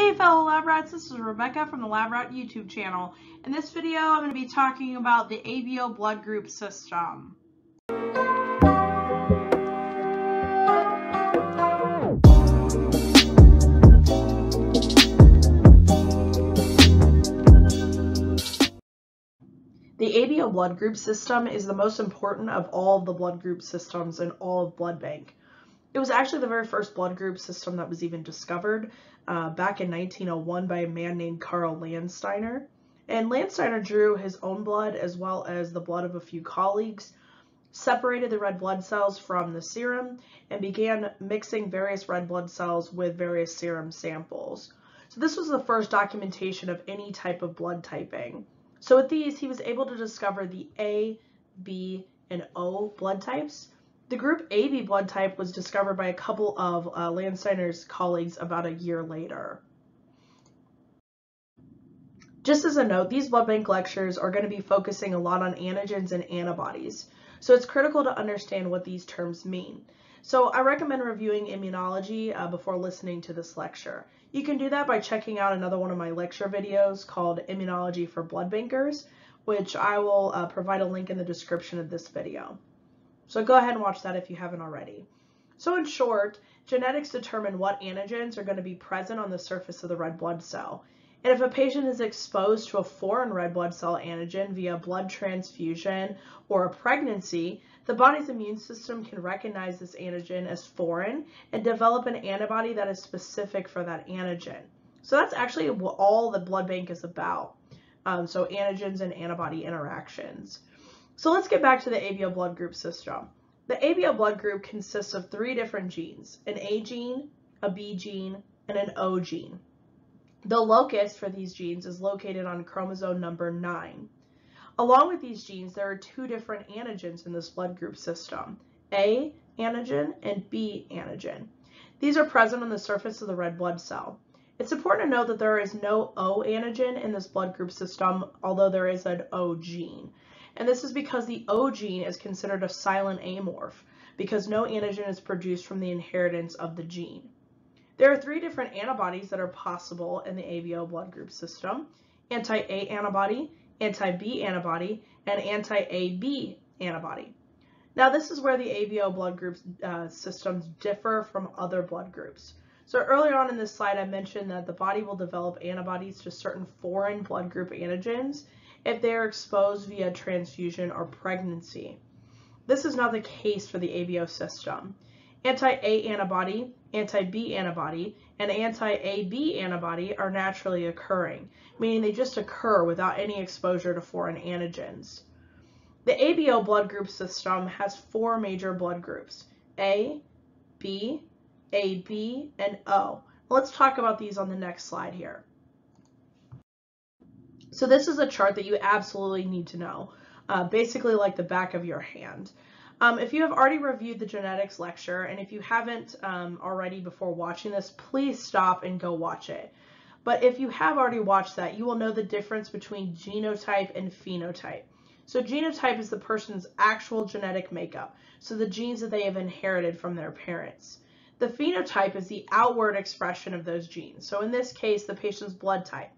Hey fellow lab rats, this is Rebecca from the Lab Rat YouTube channel. In this video I'm going to be talking about the ABO blood group system. The ABO blood group system is the most important of all of the blood group systems in all of blood bank. It was actually the very first blood group system that was even discovered uh, back in 1901 by a man named Karl Landsteiner. And Landsteiner drew his own blood as well as the blood of a few colleagues, separated the red blood cells from the serum, and began mixing various red blood cells with various serum samples. So this was the first documentation of any type of blood typing. So with these, he was able to discover the A, B, and O blood types, the group AB blood type was discovered by a couple of uh, Landsteiner's colleagues about a year later. Just as a note, these blood bank lectures are going to be focusing a lot on antigens and antibodies, so it's critical to understand what these terms mean. So I recommend reviewing immunology uh, before listening to this lecture. You can do that by checking out another one of my lecture videos called Immunology for Blood Bankers, which I will uh, provide a link in the description of this video. So go ahead and watch that if you haven't already. So in short, genetics determine what antigens are going to be present on the surface of the red blood cell. And if a patient is exposed to a foreign red blood cell antigen via blood transfusion or a pregnancy, the body's immune system can recognize this antigen as foreign and develop an antibody that is specific for that antigen. So that's actually all the blood bank is about. Um, so antigens and antibody interactions. So let's get back to the ABO blood group system. The ABO blood group consists of three different genes, an A gene, a B gene, and an O gene. The locus for these genes is located on chromosome number 9. Along with these genes, there are two different antigens in this blood group system, A antigen and B antigen. These are present on the surface of the red blood cell. It's important to note that there is no O antigen in this blood group system, although there is an O gene. And this is because the O gene is considered a silent amorph because no antigen is produced from the inheritance of the gene. There are three different antibodies that are possible in the ABO blood group system, anti-A antibody, anti-B antibody, and anti-AB antibody. Now this is where the ABO blood group uh, systems differ from other blood groups. So earlier on in this slide, I mentioned that the body will develop antibodies to certain foreign blood group antigens if they are exposed via transfusion or pregnancy. This is not the case for the ABO system. Anti-A antibody, anti-B antibody, and anti-AB antibody are naturally occurring, meaning they just occur without any exposure to foreign antigens. The ABO blood group system has four major blood groups, A, B, AB, and O. Let's talk about these on the next slide here. So this is a chart that you absolutely need to know, uh, basically like the back of your hand. Um, if you have already reviewed the genetics lecture, and if you haven't um, already before watching this, please stop and go watch it. But if you have already watched that, you will know the difference between genotype and phenotype. So genotype is the person's actual genetic makeup, so the genes that they have inherited from their parents. The phenotype is the outward expression of those genes. So in this case, the patient's blood type.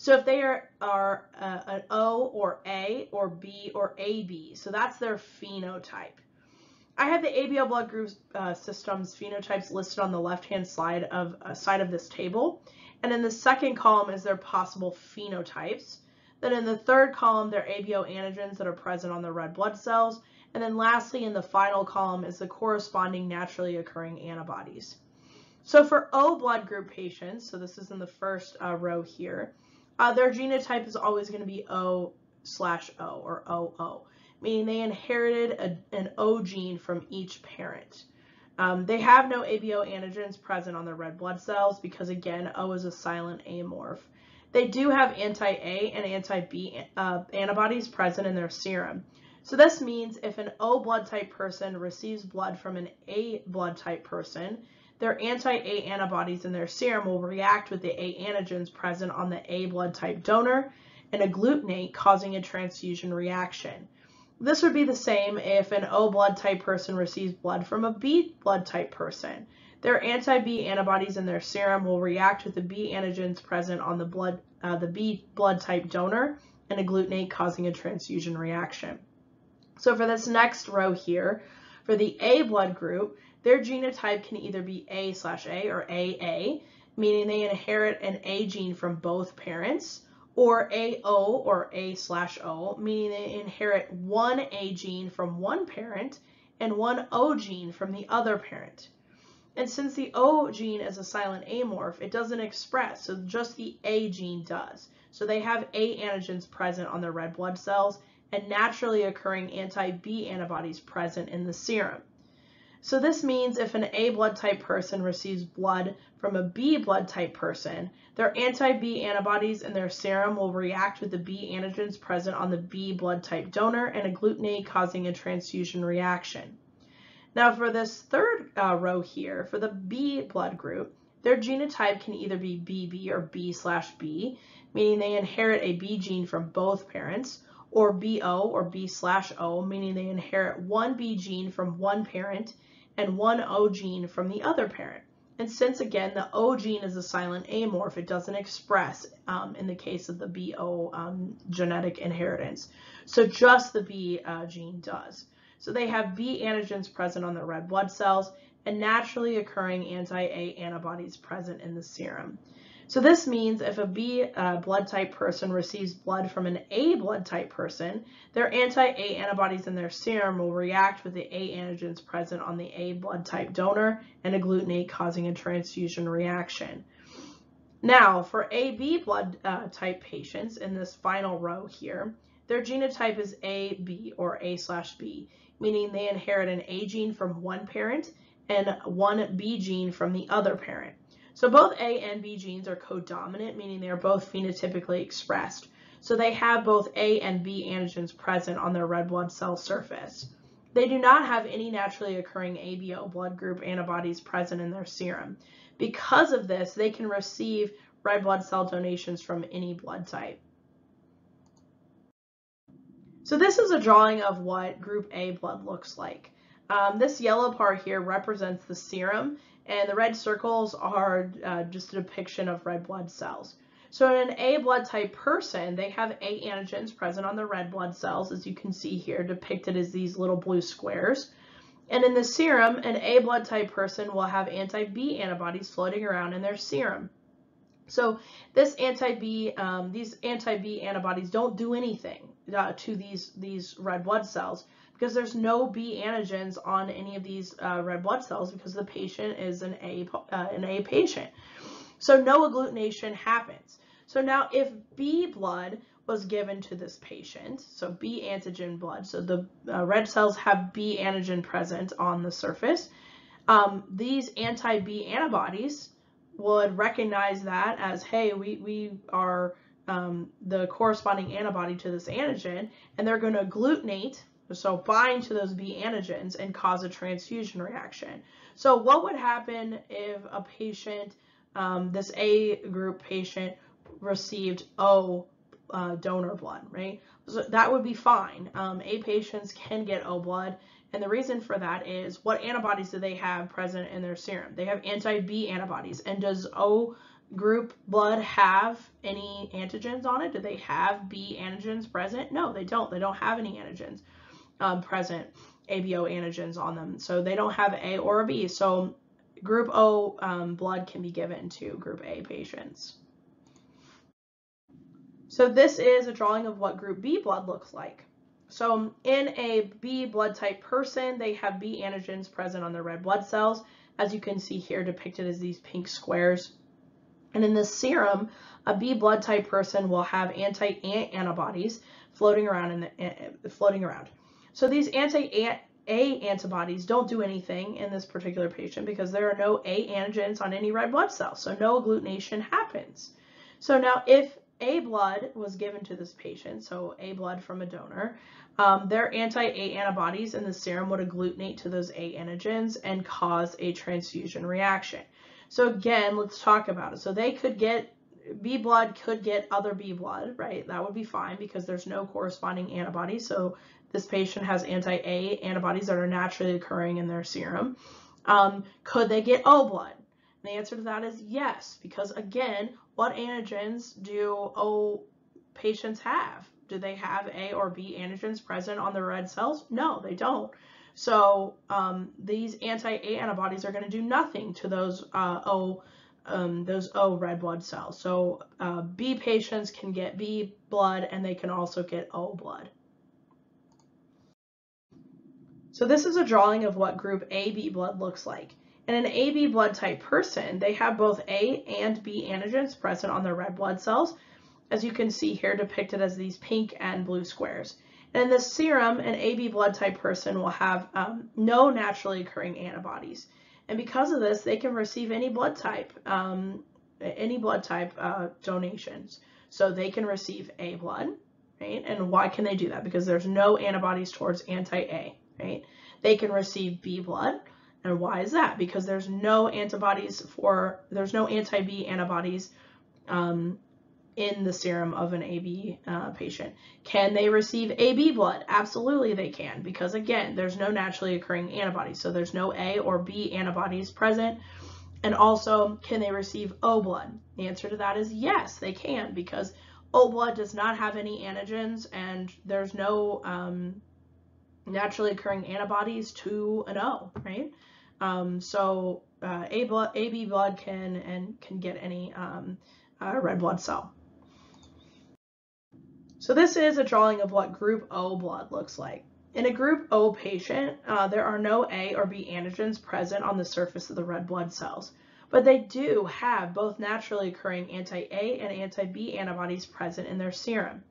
So if they are, are uh, an O or A or B or AB, so that's their phenotype. I have the ABO blood group uh, systems phenotypes listed on the left-hand side of uh, side of this table. And in the second column is their possible phenotypes. Then in the third column, their ABO antigens that are present on the red blood cells. And then lastly, in the final column is the corresponding naturally occurring antibodies. So for O blood group patients, so this is in the first uh, row here, uh, their genotype is always going to be O slash O or OO, meaning they inherited a, an O gene from each parent. Um, they have no ABO antigens present on their red blood cells because, again, O is a silent amorph. They do have anti-A and anti-B uh, antibodies present in their serum. So this means if an O blood type person receives blood from an A blood type person, their anti-A antibodies in their serum will react with the A antigens present on the A blood type donor and agglutinate, causing a transfusion reaction. This would be the same if an O blood type person receives blood from a B blood type person. their anti-B antibodies in their serum will react with the B antigens present on the blood, uh, the B blood type donor and agglutinate causing a transfusion reaction. So for this next row here, for the A blood group, their genotype can either be A slash A or AA, meaning they inherit an A gene from both parents, or AO or A slash O, meaning they inherit one A gene from one parent and one O gene from the other parent. And since the O gene is a silent amorph, it doesn't express, so just the A gene does. So they have A antigens present on their red blood cells and naturally occurring anti-B antibodies present in the serum. So this means if an A blood type person receives blood from a B blood type person, their anti-B antibodies in their serum will react with the B antigens present on the B blood type donor and agglutinate causing a transfusion reaction. Now for this third uh, row here, for the B blood group, their genotype can either be BB or B slash B, meaning they inherit a B gene from both parents, or BO or B slash O, meaning they inherit one B gene from one parent and one O gene from the other parent. And since again, the O gene is a silent amorph, it doesn't express um, in the case of the BO um, genetic inheritance. So just the B uh, gene does. So they have B antigens present on their red blood cells and naturally occurring anti-A antibodies present in the serum. So this means if a B uh, blood type person receives blood from an A blood type person, their anti-A antibodies in their serum will react with the A antigens present on the A blood type donor and agglutinate causing a transfusion reaction. Now for AB blood uh, type patients in this final row here, their genotype is AB or A slash B, meaning they inherit an A gene from one parent and one B gene from the other parent. So both A and B genes are codominant, meaning they are both phenotypically expressed. So they have both A and B antigens present on their red blood cell surface. They do not have any naturally occurring ABO blood group antibodies present in their serum. Because of this, they can receive red blood cell donations from any blood type. So this is a drawing of what group A blood looks like. Um, this yellow part here represents the serum and the red circles are uh, just a depiction of red blood cells. So in an A blood type person, they have A antigens present on the red blood cells, as you can see here, depicted as these little blue squares. And in the serum, an A blood type person will have anti-B antibodies floating around in their serum. So this anti-B, um, these anti-B antibodies don't do anything uh, to these, these red blood cells because there's no B antigens on any of these uh, red blood cells because the patient is an A, uh, an A patient. So no agglutination happens. So now if B blood was given to this patient, so B antigen blood, so the uh, red cells have B antigen present on the surface, um, these anti-B antibodies would recognize that as, hey, we, we are um, the corresponding antibody to this antigen, and they're going to agglutinate, so bind to those B antigens and cause a transfusion reaction. So what would happen if a patient, um, this A group patient, received O uh, donor blood, right? So that would be fine. Um, A patients can get O blood. And the reason for that is what antibodies do they have present in their serum? They have anti-B antibodies. And does O group blood have any antigens on it? Do they have B antigens present? No, they don't. They don't have any antigens um, present, ABO antigens on them. So they don't have A or B. So group O um, blood can be given to group A patients. So this is a drawing of what group B blood looks like. So in a B blood type person, they have B antigens present on their red blood cells, as you can see here depicted as these pink squares. And in the serum, a B blood type person will have anti-antibodies floating around in the, uh, floating around. So these anti-A antibodies don't do anything in this particular patient because there are no A antigens on any red blood cells, so no agglutination happens. So now if a blood was given to this patient, so A blood from a donor. Um, their anti-A antibodies in the serum would agglutinate to those A antigens and cause a transfusion reaction. So again, let's talk about it. So they could get, B blood could get other B blood, right? That would be fine because there's no corresponding antibody. So this patient has anti-A antibodies that are naturally occurring in their serum. Um, could they get O blood? And the answer to that is yes, because again, what antigens do O patients have? Do they have A or B antigens present on the red cells? No, they don't. So um, these anti-A antibodies are going to do nothing to those uh, O um, those O red blood cells. So uh, B patients can get B blood and they can also get O blood. So this is a drawing of what group AB blood looks like. In an AB blood type person, they have both A and B antigens present on their red blood cells, as you can see here depicted as these pink and blue squares. And in the serum, an AB blood type person will have um, no naturally occurring antibodies. And because of this, they can receive any blood type, um, any blood type uh, donations. So they can receive A blood, right? And why can they do that? Because there's no antibodies towards anti-A, right? They can receive B blood. And why is that? Because there's no antibodies for, there's no anti-B antibodies um, in the serum of an AB uh, patient. Can they receive AB blood? Absolutely they can because again, there's no naturally occurring antibodies. So there's no A or B antibodies present. And also, can they receive O blood? The answer to that is yes, they can because O blood does not have any antigens and there's no um, naturally occurring antibodies to an O, right? Um, so uh, A blood, AB blood can and can get any um, uh, red blood cell. So this is a drawing of what group O blood looks like. In a group O patient, uh, there are no A or B antigens present on the surface of the red blood cells, but they do have both naturally occurring anti-A and anti-B antibodies present in their serum.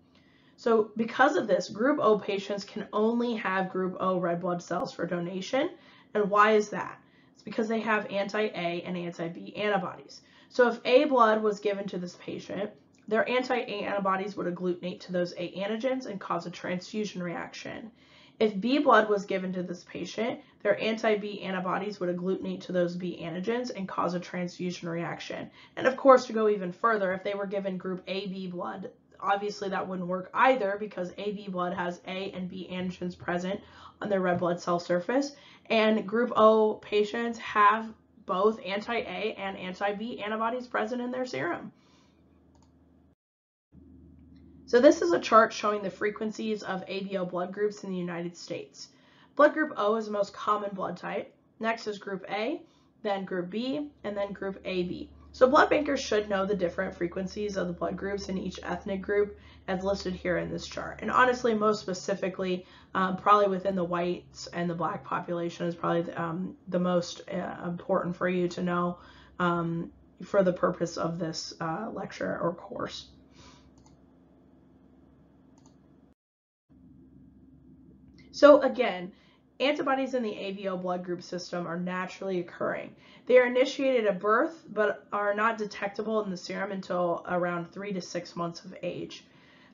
So because of this, group O patients can only have group O red blood cells for donation. And why is that? It's because they have anti-A and anti-B antibodies. So if A blood was given to this patient, their anti-A antibodies would agglutinate to those A antigens and cause a transfusion reaction. If B blood was given to this patient, their anti-B antibodies would agglutinate to those B antigens and cause a transfusion reaction. And of course, to go even further, if they were given group AB blood, obviously that wouldn't work either because AB blood has A and B antigens present on their red blood cell surface. And group O patients have both anti-A and anti-B antibodies present in their serum. So this is a chart showing the frequencies of ABO blood groups in the United States. Blood group O is the most common blood type. Next is group A, then group B, and then group AB. So blood bankers should know the different frequencies of the blood groups in each ethnic group as listed here in this chart. And honestly, most specifically, um, probably within the whites and the black population is probably the, um, the most uh, important for you to know um, for the purpose of this uh, lecture or course. So again, antibodies in the ABO blood group system are naturally occurring. They are initiated at birth, but are not detectable in the serum until around three to six months of age.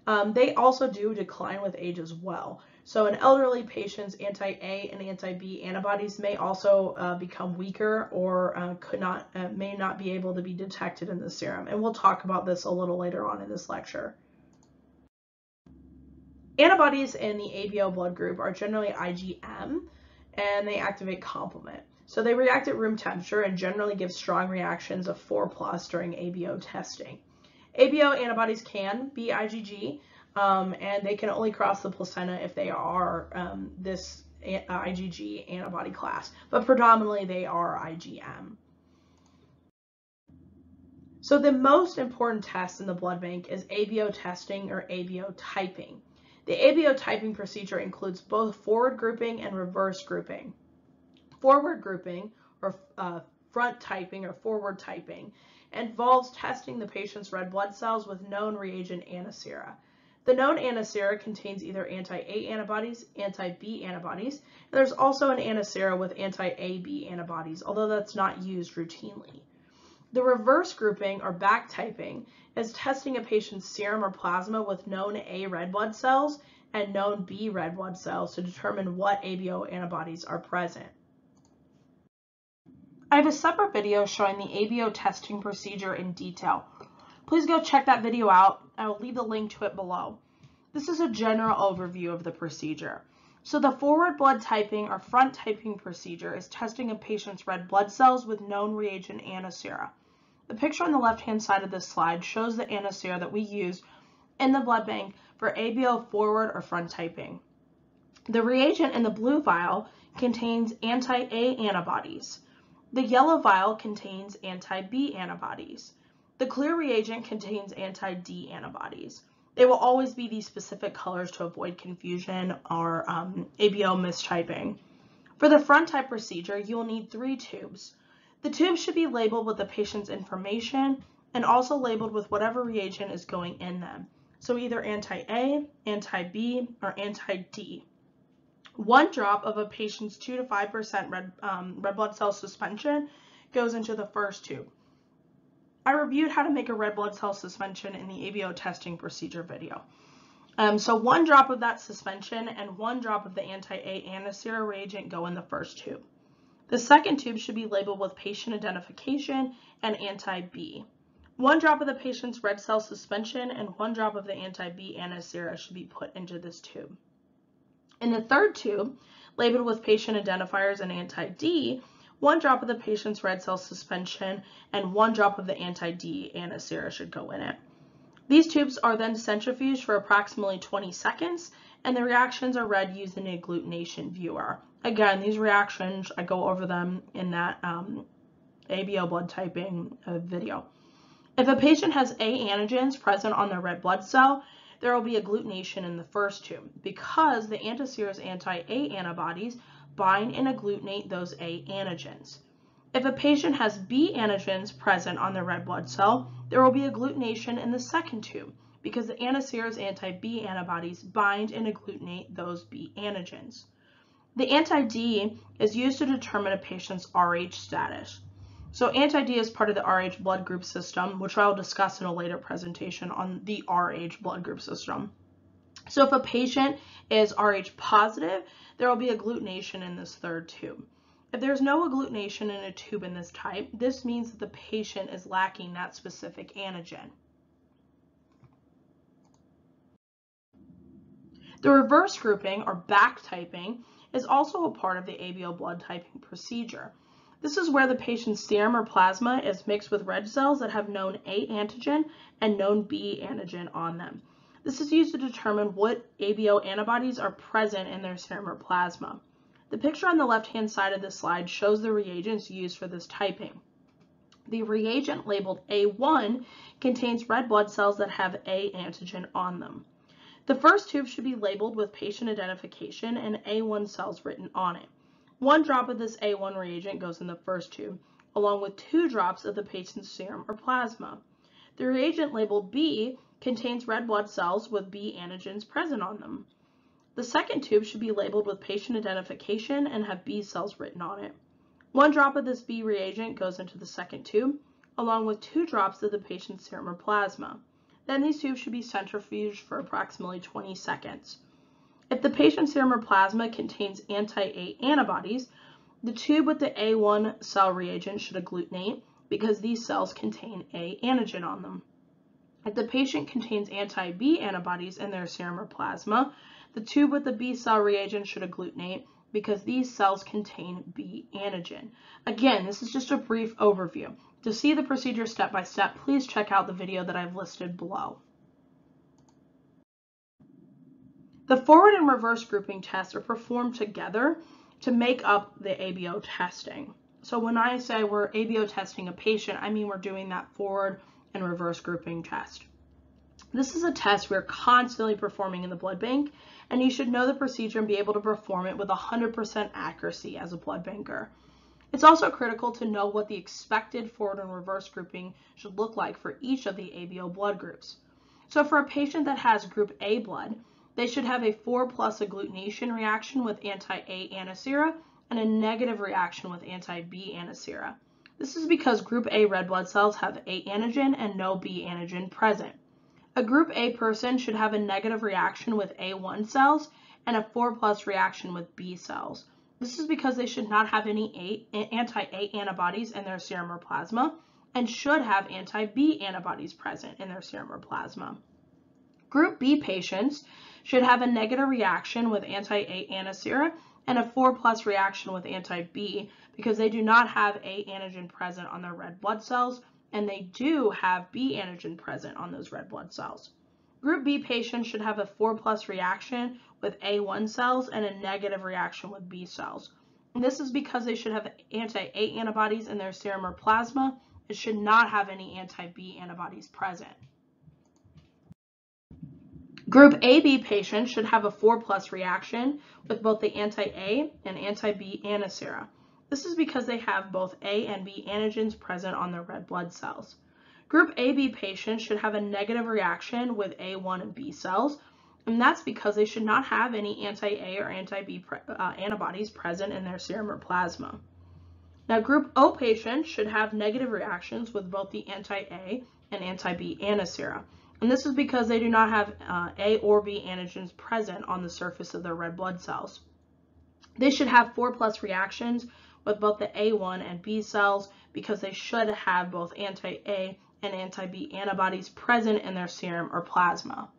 Um, they also do decline with age as well. So in elderly patients, anti-A and anti-B antibodies may also uh, become weaker or uh, could not, uh, may not be able to be detected in the serum. And we'll talk about this a little later on in this lecture. Antibodies in the ABO blood group are generally IgM and they activate complement. So they react at room temperature and generally give strong reactions of 4 plus during ABO testing. ABO antibodies can be IgG um, and they can only cross the placenta if they are um, this IgG antibody class, but predominantly they are IgM. So the most important test in the blood bank is ABO testing or ABO typing. The ABO typing procedure includes both forward grouping and reverse grouping. Forward grouping, or uh, front typing or forward typing, involves testing the patient's red blood cells with known reagent antisera. The known antisera contains either anti-A antibodies, anti-B antibodies, and there's also an antisera with anti-AB antibodies, although that's not used routinely. The reverse grouping or back typing is testing a patient's serum or plasma with known A red blood cells and known B red blood cells to determine what ABO antibodies are present. I have a separate video showing the ABO testing procedure in detail. Please go check that video out. I will leave the link to it below. This is a general overview of the procedure. So the forward blood typing or front typing procedure is testing a patient's red blood cells with known reagent and a antisera. The picture on the left-hand side of this slide shows the antisera that we use in the blood bank for ABO forward or front typing. The reagent in the blue vial contains anti-A antibodies. The yellow vial contains anti-B antibodies. The clear reagent contains anti-D antibodies. They will always be these specific colors to avoid confusion or um, ABO mistyping. For the front type procedure, you will need three tubes. The tubes should be labeled with the patient's information and also labeled with whatever reagent is going in them. So either anti-A, anti-B, or anti-D. One drop of a patient's 2 to 5% red, um, red blood cell suspension goes into the first tube. I reviewed how to make a red blood cell suspension in the ABO testing procedure video. Um, so one drop of that suspension and one drop of the anti-A and antisera reagent go in the first tube. The second tube should be labeled with patient identification and anti-B. One drop of the patient's red cell suspension and one drop of the anti-B antisera should be put into this tube. In the third tube, labeled with patient identifiers and anti-D, one drop of the patient's red cell suspension and one drop of the anti-D antisera should go in it. These tubes are then centrifuged for approximately 20 seconds and the reactions are read using a agglutination viewer. Again, these reactions, I go over them in that um, ABO blood typing uh, video. If a patient has A antigens present on their red blood cell, there will be agglutination in the first tube because the antisera's anti-A antibodies bind and agglutinate those A antigens. If a patient has B antigens present on their red blood cell, there will be agglutination in the second tube because the antisera's anti-B antibodies bind and agglutinate those B antigens. The anti-D is used to determine a patient's RH status. So anti-D is part of the RH blood group system, which I will discuss in a later presentation on the RH blood group system. So if a patient is Rh positive, there will be agglutination in this third tube. If there's no agglutination in a tube in this type, this means that the patient is lacking that specific antigen. The reverse grouping or back typing is also a part of the ABO blood typing procedure. This is where the patient's serum or plasma is mixed with red cells that have known A antigen and known B antigen on them. This is used to determine what ABO antibodies are present in their serum or plasma. The picture on the left-hand side of the slide shows the reagents used for this typing. The reagent labeled A1 contains red blood cells that have A antigen on them. The first tube should be labeled with patient identification and A1 cells written on it. One drop of this A1 reagent goes in the first tube, along with two drops of the patient's serum or plasma. The reagent labeled B contains red blood cells with B antigens present on them. The second tube should be labeled with patient identification and have B cells written on it. One drop of this B reagent goes into the second tube, along with two drops of the patient's serum or plasma. Then these tubes should be centrifuged for approximately 20 seconds. If the patient's serum or plasma contains anti-A antibodies, the tube with the A1 cell reagent should agglutinate because these cells contain A antigen on them. If the patient contains anti-B antibodies in their serum or plasma, the tube with the B cell reagent should agglutinate because these cells contain B antigen. Again, this is just a brief overview. To see the procedure step by step, please check out the video that I've listed below. The forward and reverse grouping tests are performed together to make up the ABO testing. So when I say we're ABO testing a patient, I mean we're doing that forward and reverse grouping test. This is a test we're constantly performing in the blood bank, and you should know the procedure and be able to perform it with 100% accuracy as a blood banker. It's also critical to know what the expected forward and reverse grouping should look like for each of the ABO blood groups. So for a patient that has group A blood, they should have a 4 plus agglutination reaction with anti-A antisera and a negative reaction with anti-B antisera. This is because group A red blood cells have A antigen and no B antigen present. A group A person should have a negative reaction with A1 cells and a 4 plus reaction with B cells. This is because they should not have any anti-A antibodies in their serum or plasma and should have anti-B antibodies present in their serum or plasma. Group B patients should have a negative reaction with anti-A antisera and a 4 plus reaction with anti-B because they do not have A antigen present on their red blood cells and they do have B antigen present on those red blood cells. Group B patients should have a 4 plus reaction with A1 cells and a negative reaction with B cells. And this is because they should have anti-A antibodies in their serum or plasma and should not have any anti-B antibodies present. Group AB patients should have a 4 plus reaction with both the anti-A and anti-B antisera. This is because they have both A and B antigens present on their red blood cells. Group AB patients should have a negative reaction with A1 and B cells, and that's because they should not have any anti-A or anti-B uh, antibodies present in their serum or plasma. Now, group O patients should have negative reactions with both the anti-A and anti-B antisera. And this is because they do not have uh, A or B antigens present on the surface of their red blood cells. They should have 4 plus reactions with both the A1 and B cells because they should have both anti-A and anti-B antibodies present in their serum or plasma.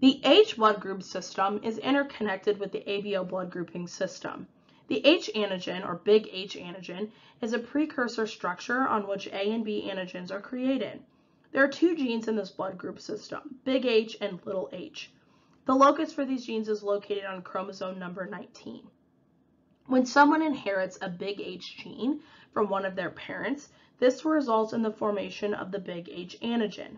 The H blood group system is interconnected with the ABO blood grouping system. The H antigen, or big H antigen, is a precursor structure on which A and B antigens are created. There are two genes in this blood group system, big H and little h. The locus for these genes is located on chromosome number 19. When someone inherits a big H gene from one of their parents, this results in the formation of the big H antigen.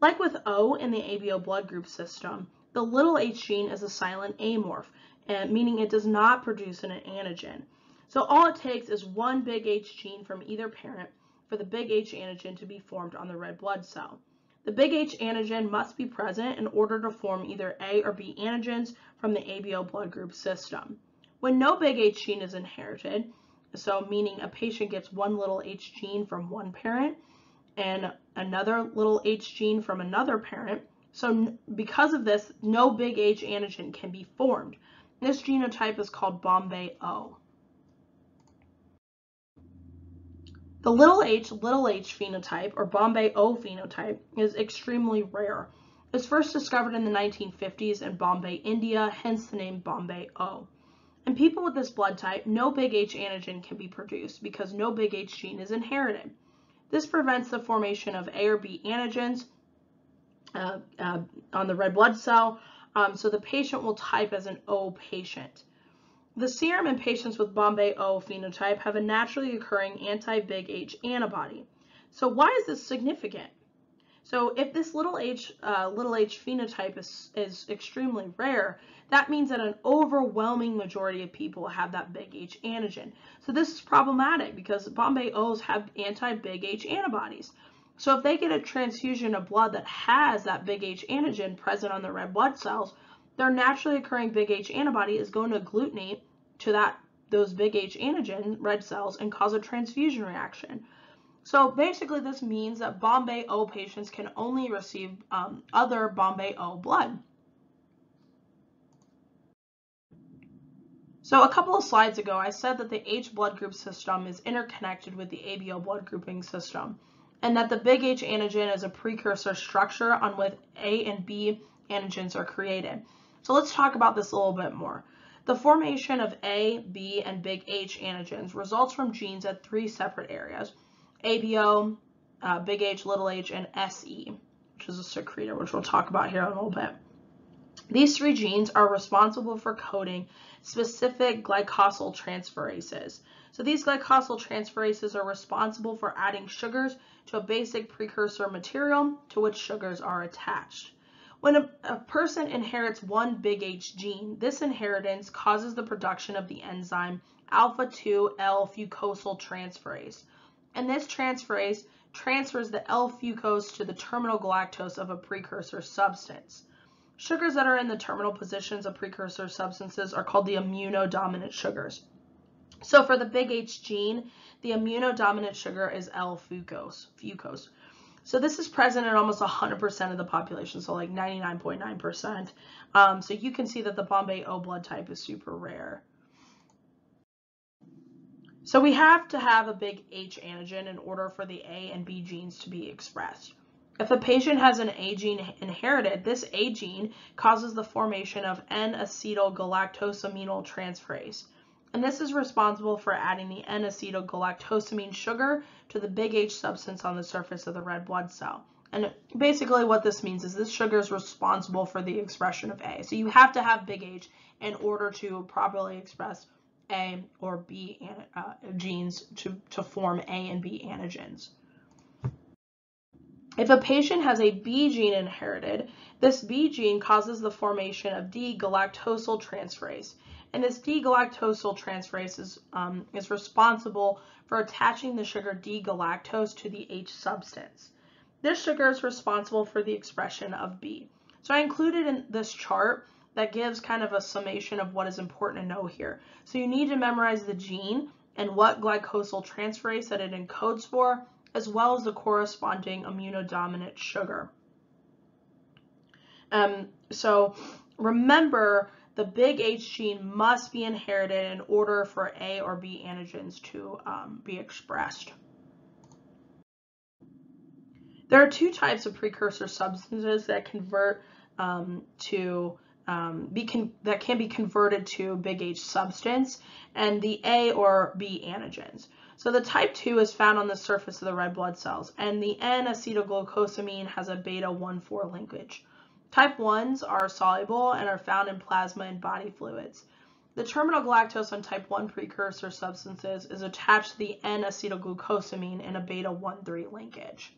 Like with O in the ABO blood group system, the little h gene is a silent amorph, eh, meaning it does not produce an antigen. So all it takes is one big H gene from either parent for the big H antigen to be formed on the red blood cell. The big H antigen must be present in order to form either A or B antigens from the ABO blood group system. When no big H gene is inherited, so meaning a patient gets one little H gene from one parent and another little H gene from another parent, so because of this, no big H antigen can be formed. This genotype is called Bombay O. The little h, little h phenotype, or Bombay O phenotype, is extremely rare. It was first discovered in the 1950s in Bombay, India, hence the name Bombay O. In people with this blood type, no big H antigen can be produced because no big H gene is inherited. This prevents the formation of A or B antigens uh, uh, on the red blood cell, um, so the patient will type as an O patient. The serum in patients with Bombay O phenotype have a naturally occurring anti-big H antibody. So why is this significant? So if this little h, uh, little h phenotype is, is extremely rare, that means that an overwhelming majority of people have that big H antigen. So this is problematic because Bombay O's have anti-big H antibodies. So if they get a transfusion of blood that has that big H antigen present on the red blood cells, their naturally occurring big H antibody is going to agglutinate to that those big H antigen red cells and cause a transfusion reaction. So basically this means that Bombay O patients can only receive um, other Bombay O blood. So a couple of slides ago, I said that the H blood group system is interconnected with the ABO blood grouping system, and that the big H antigen is a precursor structure on which A and B antigens are created. So let's talk about this a little bit more. The formation of A, B, and big H antigens results from genes at three separate areas. ABO, uh, big H, little h, and SE, which is a secretor, which we'll talk about here in a little bit. These three genes are responsible for coding specific glycosyl transferases. So these glycosyl transferases are responsible for adding sugars to a basic precursor material to which sugars are attached. When a, a, person inherits one big H gene, this inheritance causes the production of the enzyme alpha-2-L-fucosyl transferase and this transferase transfers the L-fucose to the terminal galactose of a precursor substance. Sugars that are in the terminal positions of precursor substances are called the immunodominant sugars. So for the big H gene, the immunodominant sugar is L-fucose. Fucose. So this is present in almost 100% of the population, so like 99.9%. Um, so you can see that the Bombay O blood type is super rare. So we have to have a big H antigen in order for the A and B genes to be expressed. If a patient has an A gene inherited, this A gene causes the formation of N-acetylgalactosamine transferase. And this is responsible for adding the N-acetylgalactosamine sugar to the big H substance on the surface of the red blood cell. And basically what this means is this sugar is responsible for the expression of A. So you have to have big H in order to properly express A or B uh, genes to, to form A and B antigens. If a patient has a B gene inherited, this B gene causes the formation of D-galactosyl transferase. And this D-galactosyl transferase is, um, is responsible for attaching the sugar D-galactose to the H substance. This sugar is responsible for the expression of B. So I included in this chart that gives kind of a summation of what is important to know here. So you need to memorize the gene and what glycosyl transferase that it encodes for, as well as the corresponding immunodominant sugar. Um, so remember, the big H gene must be inherited in order for A or B antigens to um, be expressed. There are two types of precursor substances that convert um, to um, be that can be converted to big H substance and the A or B antigens. So the type 2 is found on the surface of the red blood cells, and the N-acetylglucosamine has a beta-1,4 linkage. Type 1s are soluble and are found in plasma and body fluids. The terminal galactose on type 1 precursor substances is attached to the N-acetylglucosamine in a beta-1,3 linkage.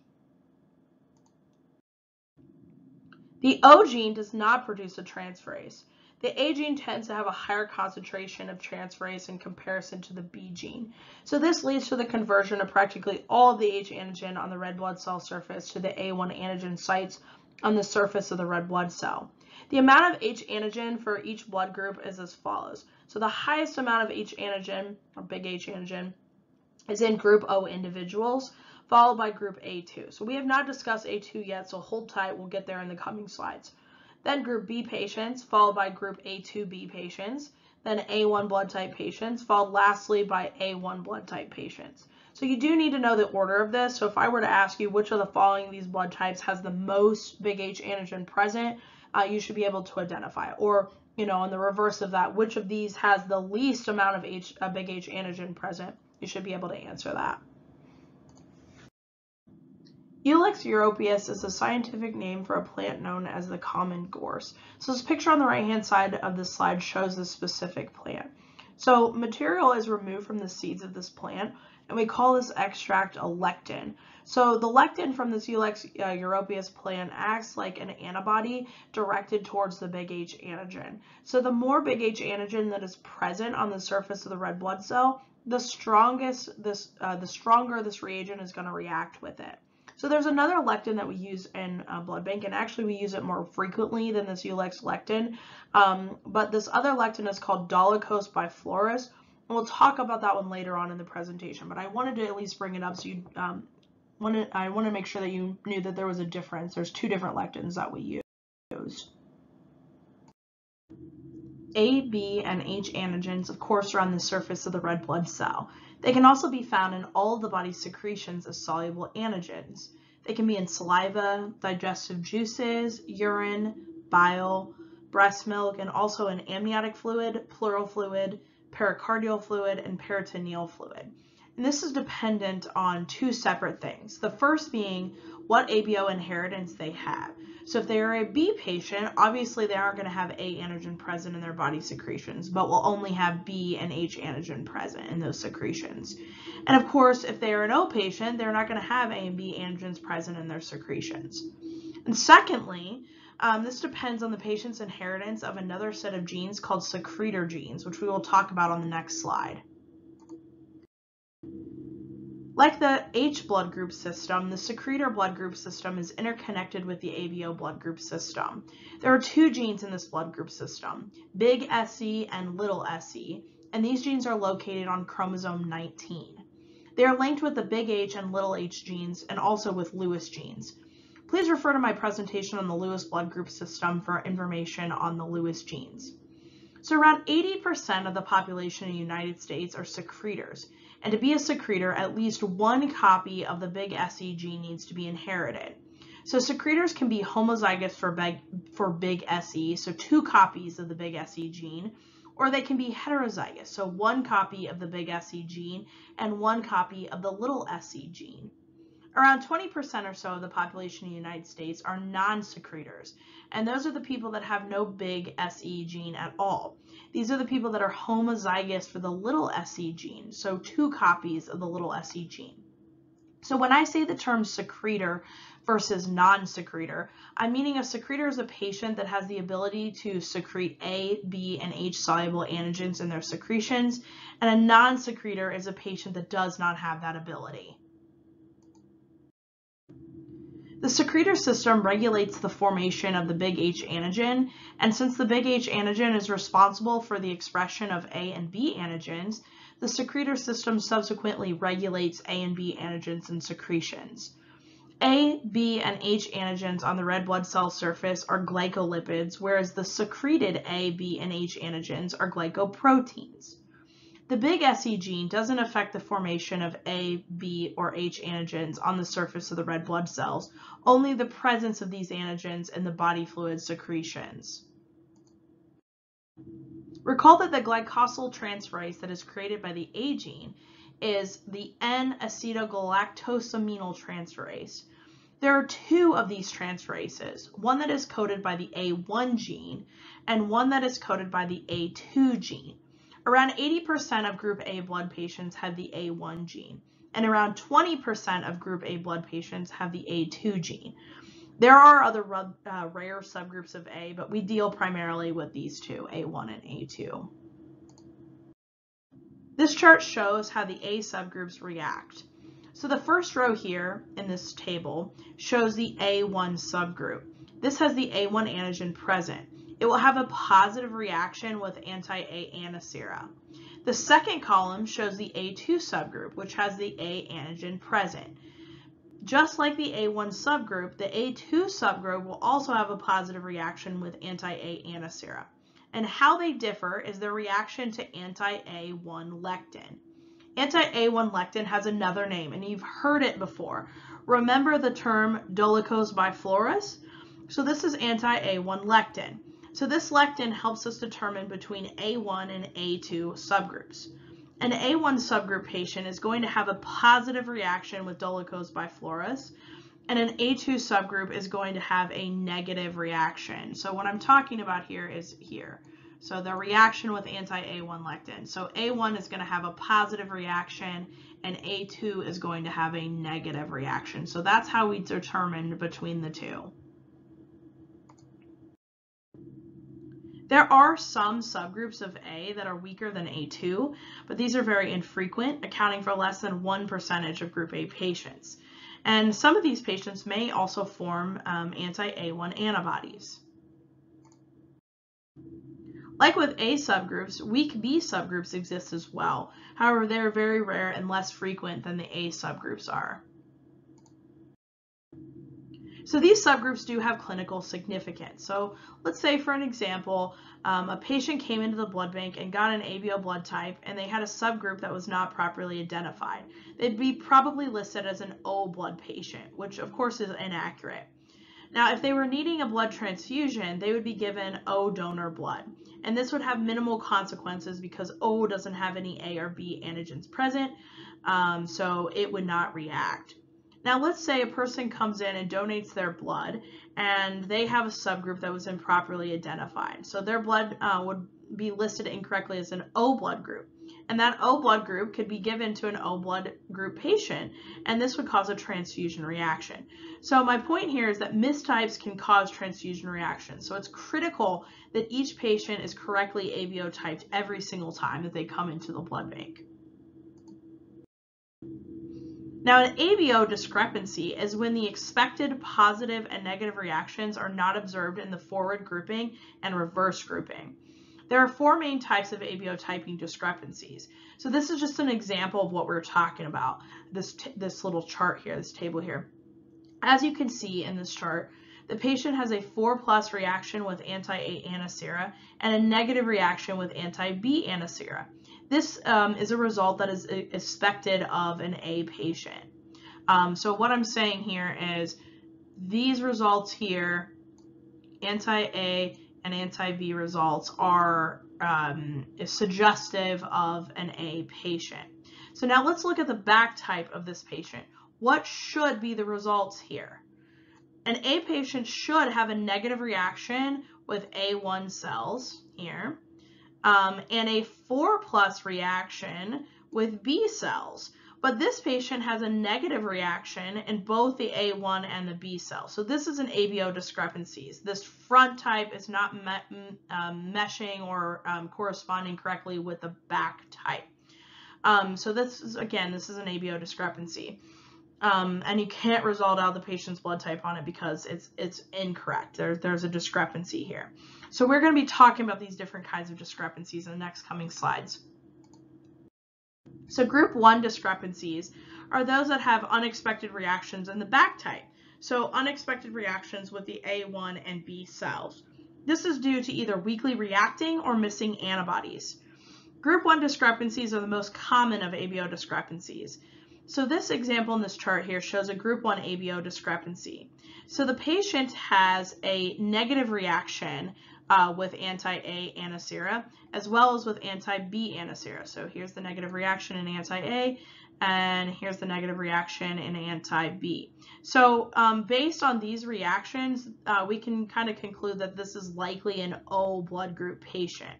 The O gene does not produce a transferase. The A gene tends to have a higher concentration of transferase in comparison to the B gene. So this leads to the conversion of practically all of the H antigen on the red blood cell surface to the A1 antigen sites on the surface of the red blood cell. The amount of H antigen for each blood group is as follows. So the highest amount of H antigen, or big H antigen, is in group O individuals, followed by group A2. So we have not discussed A2 yet, so hold tight, we'll get there in the coming slides then group B patients, followed by group A2B patients, then A1 blood type patients, followed lastly by A1 blood type patients. So you do need to know the order of this. So if I were to ask you which of the following these blood types has the most big H antigen present, uh, you should be able to identify. Or, you know, on the reverse of that, which of these has the least amount of H, uh, big H antigen present, you should be able to answer that. Ulex europaeus is a scientific name for a plant known as the common gorse. So this picture on the right hand side of the slide shows this specific plant. So material is removed from the seeds of this plant and we call this extract a lectin. So the lectin from this Ulex uh, europaeus plant acts like an antibody directed towards the big H antigen. So the more big H antigen that is present on the surface of the red blood cell, the strongest this uh, the stronger this reagent is going to react with it. So there's another lectin that we use in uh, blood bank, and actually we use it more frequently than this Ulex lectin. Um, but this other lectin is called Dolichos biflorus, and we'll talk about that one later on in the presentation. But I wanted to at least bring it up so you um, wanted, I want to make sure that you knew that there was a difference. There's two different lectins that we use. A, B, and H antigens, of course, are on the surface of the red blood cell. They can also be found in all the body's secretions as soluble antigens. They can be in saliva, digestive juices, urine, bile, breast milk, and also in amniotic fluid, pleural fluid, pericardial fluid, and peritoneal fluid. And this is dependent on two separate things. The first being what ABO inheritance they have. So if they're a B patient, obviously they aren't going to have A antigen present in their body secretions, but will only have B and H antigen present in those secretions. And of course, if they are an O patient, they're not going to have A and B antigens present in their secretions. And secondly, um, this depends on the patient's inheritance of another set of genes called secretor genes, which we will talk about on the next slide. Like the H blood group system, the secretor blood group system is interconnected with the ABO blood group system. There are two genes in this blood group system, big SE and little SE, and these genes are located on chromosome 19. They are linked with the big H and little h genes and also with Lewis genes. Please refer to my presentation on the Lewis blood group system for information on the Lewis genes. So around 80% of the population in the United States are secretors, and to be a secretor, at least one copy of the big SE gene needs to be inherited. So secretors can be homozygous for big, for big SE, so two copies of the big SE gene, or they can be heterozygous, so one copy of the big SE gene and one copy of the little SE gene. Around 20% or so of the population in the United States are non-secretors, and those are the people that have no big SE gene at all. These are the people that are homozygous for the little SE gene, so two copies of the little SE gene. So when I say the term secretor versus non-secretor, I'm meaning a secretor is a patient that has the ability to secrete A, B, and H soluble antigens in their secretions, and a non-secretor is a patient that does not have that ability. The secretor system regulates the formation of the big H antigen, and since the big H antigen is responsible for the expression of A and B antigens, the secretor system subsequently regulates A and B antigens and secretions. A, B, and H antigens on the red blood cell surface are glycolipids, whereas the secreted A, B, and H antigens are glycoproteins. The big SE gene doesn't affect the formation of A, B, or H antigens on the surface of the red blood cells, only the presence of these antigens in the body fluid secretions. Recall that the glycosyl transferase that is created by the A gene is the N-acetylgalactosamine transferase. There are two of these transferases, one that is coded by the A1 gene and one that is coded by the A2 gene. Around 80% of group A blood patients have the A1 gene, and around 20% of group A blood patients have the A2 gene. There are other uh, rare subgroups of A, but we deal primarily with these two, A1 and A2. This chart shows how the A subgroups react. So the first row here in this table shows the A1 subgroup. This has the A1 antigen present. It will have a positive reaction with anti-A antisera. The second column shows the A2 subgroup, which has the A antigen present. Just like the A1 subgroup, the A2 subgroup will also have a positive reaction with anti-A antisera. And how they differ is their reaction to anti-A1 lectin. Anti-A1 lectin has another name, and you've heard it before. Remember the term dolichos biflorus? So this is anti-A1 lectin. So this lectin helps us determine between A1 and A2 subgroups. An A1 subgroup patient is going to have a positive reaction with dolichos biflorus, and an A2 subgroup is going to have a negative reaction. So what I'm talking about here is here. So the reaction with anti-A1 lectin. So A1 is going to have a positive reaction and A2 is going to have a negative reaction. So that's how we determine between the two. There are some subgroups of A that are weaker than A2, but these are very infrequent, accounting for less than 1 percentage of group A patients. And some of these patients may also form um, anti-A1 antibodies. Like with A subgroups, weak B subgroups exist as well. However, they're very rare and less frequent than the A subgroups are. So these subgroups do have clinical significance. So let's say for an example, um, a patient came into the blood bank and got an ABO blood type and they had a subgroup that was not properly identified. They'd be probably listed as an O blood patient, which of course is inaccurate. Now, if they were needing a blood transfusion, they would be given O donor blood. And this would have minimal consequences because O doesn't have any A or B antigens present, um, so it would not react. Now let's say a person comes in and donates their blood and they have a subgroup that was improperly identified. So their blood uh, would be listed incorrectly as an O blood group. And that O blood group could be given to an O blood group patient, and this would cause a transfusion reaction. So my point here is that mistypes can cause transfusion reactions. So it's critical that each patient is correctly ABO typed every single time that they come into the blood bank. Now, an ABO discrepancy is when the expected positive and negative reactions are not observed in the forward grouping and reverse grouping. There are four main types of ABO typing discrepancies. So this is just an example of what we're talking about, this, this little chart here, this table here. As you can see in this chart, the patient has a 4 plus reaction with anti-A antisera and a negative reaction with anti-B antisera. This um, is a result that is expected of an A patient. Um, so what I'm saying here is these results here, anti-A and anti-B results are um, suggestive of an A patient. So now let's look at the back type of this patient. What should be the results here? An A patient should have a negative reaction with A1 cells here um, and a 4 plus reaction with B cells. But this patient has a negative reaction in both the A1 and the B cell. So this is an ABO discrepancies. This front type is not me um, meshing or um, corresponding correctly with the back type. Um, so this is, again, this is an ABO discrepancy. Um, and you can't result out the patient's blood type on it because it's it's incorrect. There, there's a discrepancy here. So we're going to be talking about these different kinds of discrepancies in the next coming slides. So group one discrepancies are those that have unexpected reactions in the back type. So unexpected reactions with the A1 and B cells. This is due to either weakly reacting or missing antibodies. Group 1 discrepancies are the most common of ABO discrepancies. So this example in this chart here shows a group 1 ABO discrepancy. So the patient has a negative reaction uh, with anti-A antisera as well as with anti-B antisera. So here's the negative reaction in anti-A and here's the negative reaction in anti-B. So um, based on these reactions, uh, we can kind of conclude that this is likely an O blood group patient.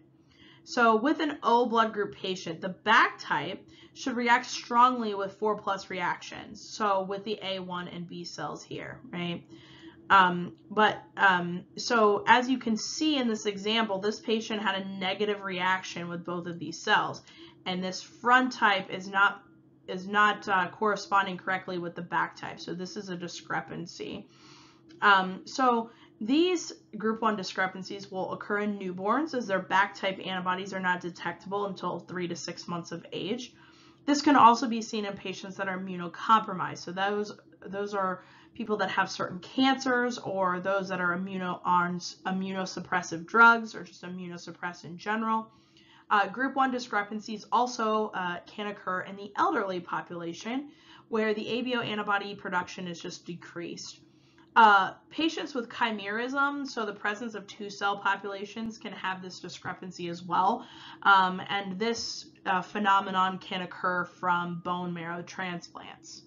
So with an O blood group patient, the back type should react strongly with 4 plus reactions. So with the A1 and B cells here, right? Um, but um, so as you can see in this example, this patient had a negative reaction with both of these cells. And this front type is not is not uh, corresponding correctly with the back type. So this is a discrepancy. Um, so these group 1 discrepancies will occur in newborns as their back type antibodies are not detectable until 3 to 6 months of age. This can also be seen in patients that are immunocompromised. So those, those are people that have certain cancers or those that are immuno on immunosuppressive drugs or just immunosuppressed in general. Uh, group 1 discrepancies also uh, can occur in the elderly population where the ABO antibody production is just decreased. Uh, patients with chimerism, so the presence of two cell populations can have this discrepancy as well. Um, and this uh, phenomenon can occur from bone marrow transplants.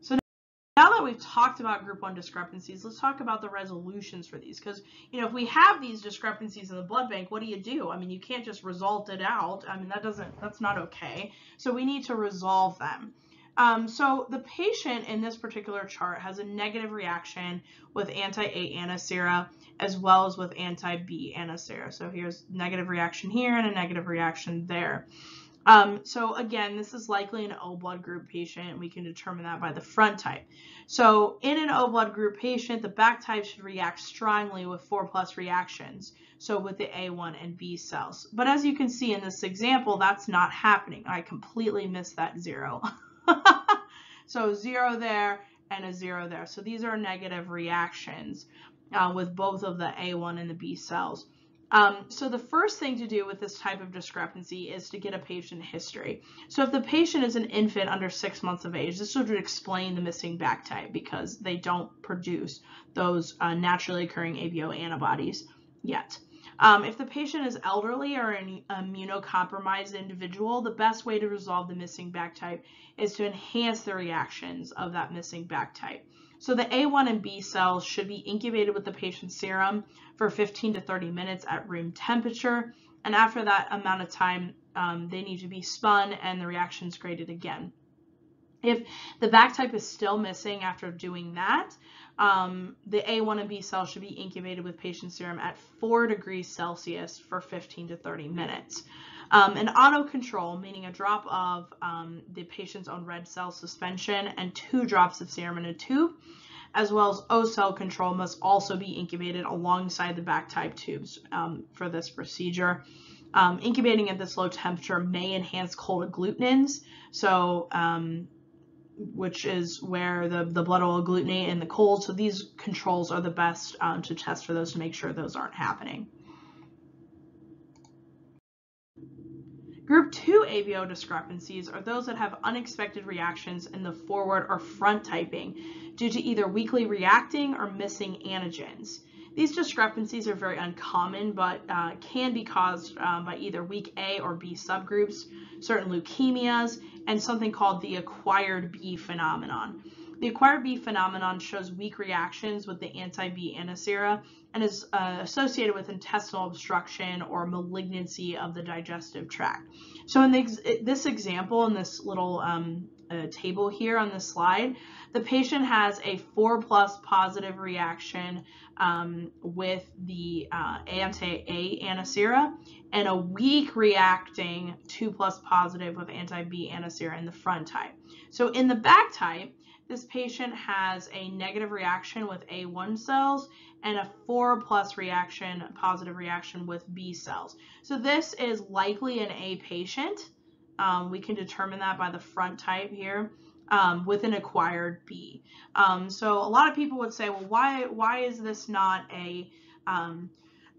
So now that we've talked about group one discrepancies, let's talk about the resolutions for these. Because, you know, if we have these discrepancies in the blood bank, what do you do? I mean, you can't just result it out. I mean, that doesn't, that's not okay. So we need to resolve them. Um, so the patient in this particular chart has a negative reaction with anti-A antisera as well as with anti-B antisera. So here's negative reaction here and a negative reaction there. Um, so again, this is likely an O blood group patient. We can determine that by the front type. So in an O blood group patient, the back type should react strongly with 4 plus reactions. So with the A1 and B cells. But as you can see in this example, that's not happening. I completely missed that zero. so zero there and a zero there. So these are negative reactions uh, with both of the A1 and the B cells. Um, so the first thing to do with this type of discrepancy is to get a patient history. So if the patient is an infant under six months of age, this would explain the missing back type because they don't produce those uh, naturally occurring ABO antibodies yet. Um, if the patient is elderly or an immunocompromised individual, the best way to resolve the missing back type is to enhance the reactions of that missing back type. So the A1 and B cells should be incubated with the patient's serum for 15 to 30 minutes at room temperature. And after that amount of time, um, they need to be spun and the reactions graded again. If the back type is still missing after doing that, um, the A1 and B cells should be incubated with patient serum at 4 degrees Celsius for 15 to 30 minutes. Um, an auto control, meaning a drop of um, the patient's own red cell suspension and two drops of serum in a tube, as well as O cell control must also be incubated alongside the back type tubes um, for this procedure. Um, incubating at this low temperature may enhance cold agglutinins. So um, which is where the, the blood will agglutinate in the cold. So these controls are the best um, to test for those to make sure those aren't happening. Group 2 ABO discrepancies are those that have unexpected reactions in the forward or front typing due to either weakly reacting or missing antigens. These discrepancies are very uncommon, but uh, can be caused um, by either weak A or B subgroups, certain leukemias, and something called the acquired B phenomenon. The acquired B phenomenon shows weak reactions with the anti-B antisera and is uh, associated with intestinal obstruction or malignancy of the digestive tract. So in the, this example, in this little um, uh, table here on the slide, the patient has a 4 plus positive reaction um, with the uh, anti-A antisera and a weak reacting 2 plus positive with anti-B antisera in the front type. So in the back type, this patient has a negative reaction with A1 cells and a 4 plus reaction, positive reaction with B cells. So this is likely an A patient. Um, we can determine that by the front type here. Um, with an acquired B. Um, so a lot of people would say, well, why why is this not a um,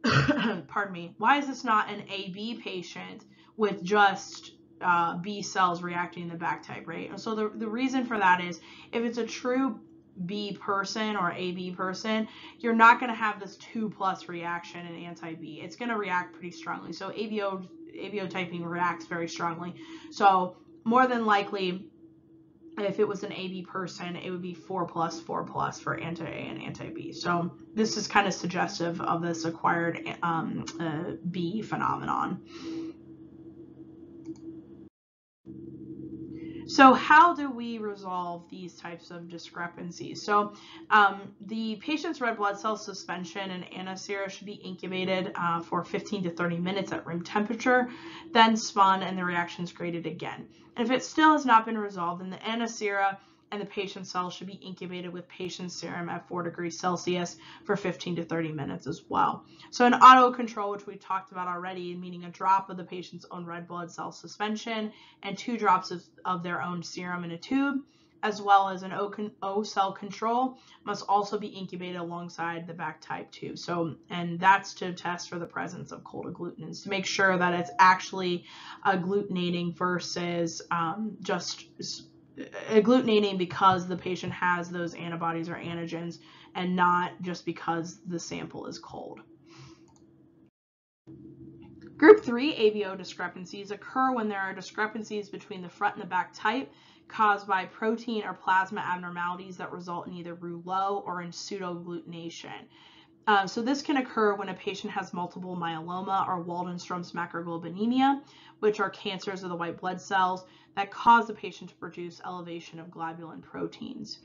pardon me, why is this not an AB patient with just uh, B cells reacting in the back type, right? And So the, the reason for that is if it's a true B person or AB person, you're not going to have this 2 plus reaction in anti-B. It's going to react pretty strongly. So ABO, ABO typing reacts very strongly. So more than likely, if it was an AB person, it would be 4 plus, 4 plus for anti-A and anti-B. So this is kind of suggestive of this acquired um, uh, B phenomenon. So how do we resolve these types of discrepancies? So um, the patient's red blood cell suspension and antisera should be incubated uh, for 15 to 30 minutes at room temperature, then spun and the reaction is graded again. And if it still has not been resolved, then the antisera and the patient's cells should be incubated with patient serum at 4 degrees Celsius for 15 to 30 minutes as well. So an auto control, which we talked about already, meaning a drop of the patient's own red blood cell suspension and two drops of, of their own serum in a tube, as well as an O, o, cell control must also be incubated alongside the back type 2. So, and that's to test for the presence of cold agglutinins to make sure that it's actually agglutinating versus um, just agglutinating because the patient has those antibodies or antigens and not just because the sample is cold. Group 3 ABO discrepancies occur when there are discrepancies between the front and the back type caused by protein or plasma abnormalities that result in either rouleau or in pseudoagglutination. Um, so this can occur when a patient has multiple myeloma or Waldenstrom's macroglobulinemia, which are cancers of the white blood cells that cause the patient to produce elevation of globulin proteins.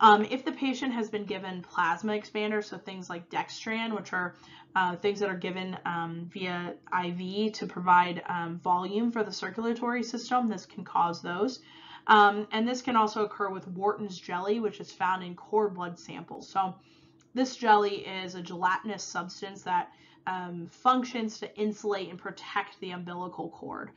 Um, if the patient has been given plasma expanders, so things like dextran, which are uh, things that are given um, via IV to provide um, volume for the circulatory system, this can cause those. Um, and this can also occur with Wharton's jelly, which is found in cord blood samples. So this jelly is a gelatinous substance that um, functions to insulate and protect the umbilical cord.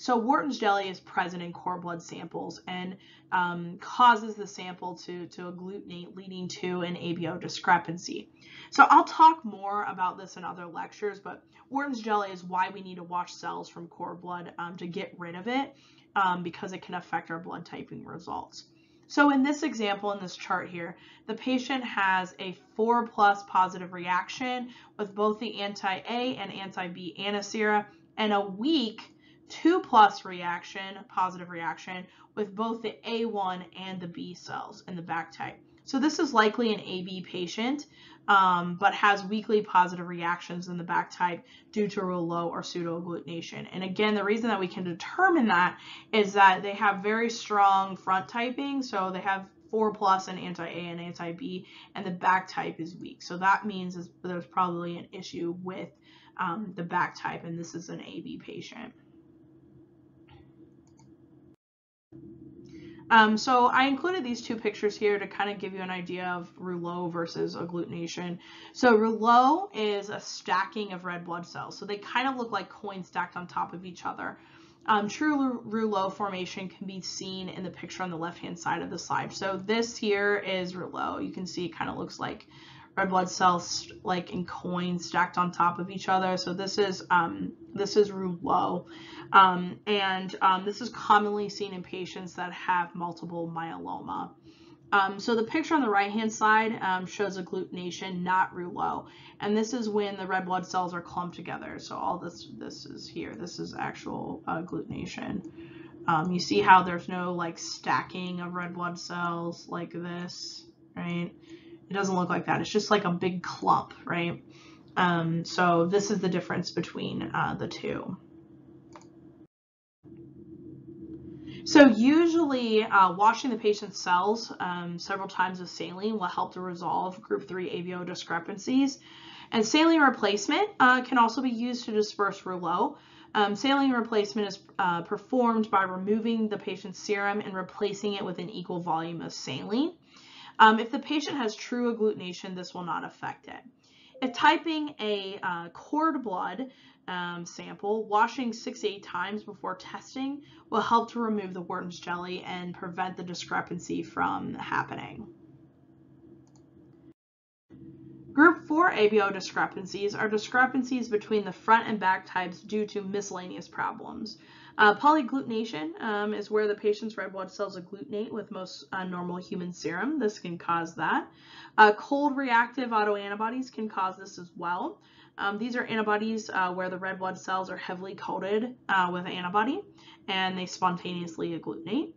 So Wharton's jelly is present in cord blood samples and um, causes the sample to, to agglutinate, leading to an ABO discrepancy. So I'll talk more about this in other lectures, but Wharton's jelly is why we need to wash cells from cord blood um, to get rid of it um, because it can affect our blood typing results. So in this example, in this chart here, the patient has a 4 plus positive reaction with both the anti-A and anti-B antisera and a weak 2 plus reaction, positive reaction, with both the A1 and the B cells in the back type. So this is likely an AB patient, um, but has weakly positive reactions in the back type due to rouleau or pseudoagglutination. And again, the reason that we can determine that is that they have very strong front typing, so they have 4 plus and anti-A and anti-B, and the back type is weak. So that means there's probably an issue with um, the back type, and this is an AB patient. Um, so I included these two pictures here to kind of give you an idea of rouleau versus agglutination. So rouleau is a stacking of red blood cells. So they kind of look like coins stacked on top of each other. Um, true rouleau formation can be seen in the picture on the left-hand side of the slide. So this here is rouleau. You can see it kind of looks like red blood cells like in coins stacked on top of each other. So this is um, This is rouleau. Um, and um, this is commonly seen in patients that have multiple myeloma. Um, so the picture on the right hand side um, shows agglutination, not rouleau. And this is when the red blood cells are clumped together. So all this, this is here. This is actual agglutination. Um, you see how there's no like stacking of red blood cells like this, right? It doesn't look like that. It's just like a big clump, right? Um, so this is the difference between uh, the two. So usually uh, washing the patient's cells um, several times with saline will help to resolve group 3 ABO discrepancies. And saline replacement uh, can also be used to disperse rouleau. Um, saline replacement is uh, performed by removing the patient's serum and replacing it with an equal volume of saline. Um, if the patient has true agglutination, this will not affect it. If typing a uh, cord blood um, sample, washing six to eight times before testing will help to remove the Wharton's jelly and prevent the discrepancy from happening. Group 4 ABO discrepancies are discrepancies between the front and back types due to miscellaneous problems. Uh, um, is where the patient's red blood cells agglutinate with most uh, normal human serum. This can cause that. Uh, cold reactive autoantibodies can cause this as well. Um, these are antibodies uh, where the red blood cells are heavily coated uh, with antibody and they spontaneously agglutinate.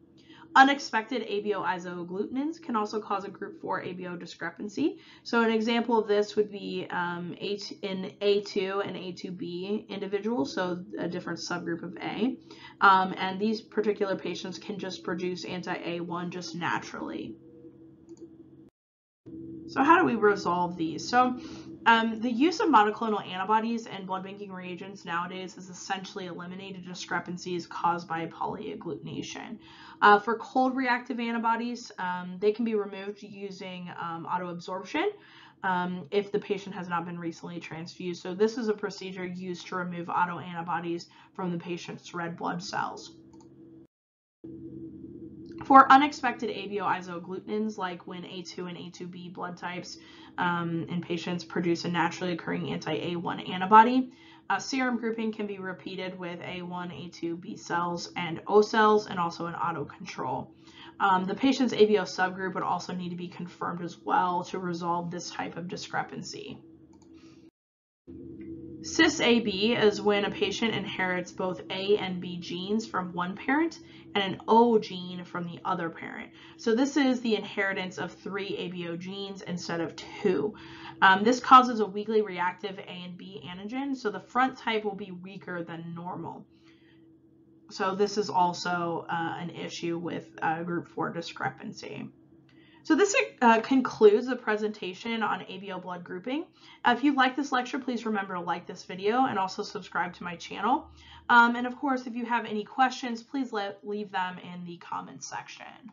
Unexpected ABO isoagglutinins can also cause a group 4 ABO discrepancy. So an example of this would be um, in A2 and A2B individuals, so a different subgroup of A. Um, and these particular patients can just produce anti-A1 just naturally. So how do we resolve these? So um, the use of monoclonal antibodies and blood banking reagents nowadays has essentially eliminated discrepancies caused by polyagglutination. Uh, for cold reactive antibodies, um, they can be removed using um, autoabsorption um, if the patient has not been recently transfused. So this is a procedure used to remove autoantibodies from the patient's red blood cells. For unexpected ABO isoagglutinins, like when A2 and A2B blood types um, in patients produce a naturally occurring anti-A1 antibody, uh, serum grouping can be repeated with A1, A2, B cells, and O cells, and also an auto control. Um, the patient's ABO subgroup would also need to be confirmed as well to resolve this type of discrepancy. CIS-AB is when a patient inherits both A and B genes from one parent and an O gene from the other parent. So this is the inheritance of three ABO genes instead of two. Um, this causes a weakly reactive A and B antigen, so the front type will be weaker than normal. So this is also uh, an issue with uh, group 4 discrepancy. So this uh, concludes the presentation on ABO blood grouping. Uh, if you like this lecture, please remember to like this video and also subscribe to my channel. Um, and of course, if you have any questions, please leave them in the comments section.